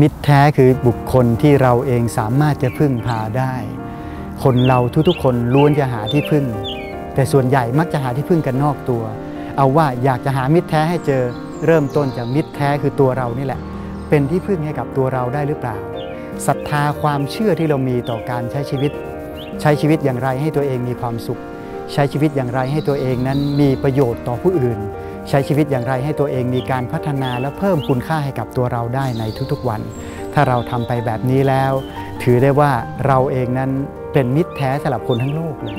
มิตรแท้คือบุคคลที่เราเองสามารถจะพึ่งพาได้ คนเราทุกๆ คนล้วนจะหาที่พึ่ง แต่ส่วนใหญ่มักจะหาที่พึ่งกันนอกตัว เอาว่าอยากจะหามิตรแท้ให้เจอเริ่มต้นจากมิตรแท้คือตัวเรานี่แหละ เป็นที่พึ่งให้กับตัวเราได้หรือเปล่าศรัทธาความเชื่อที่เรามีต่อการใช้ชีวิต ใช้ชีวิตอย่างไรให้ตัวเองมีความสุข ใช้ชีวิตอย่างไรให้ตัวเองนั้นมีประโยชน์ต่อผู้อื่น ใช้ชีวิตอย่างไรให้ตัวเองมีการพัฒนาและเพิ่มคุณค่าให้กับตัวเราได้ในทุกๆวัน ถ้าเราทำไปแบบนี้แล้ว ถือได้ว่าเราเองนั้นเป็นมิตรแท้สำหรับคนทั้งโลกเลย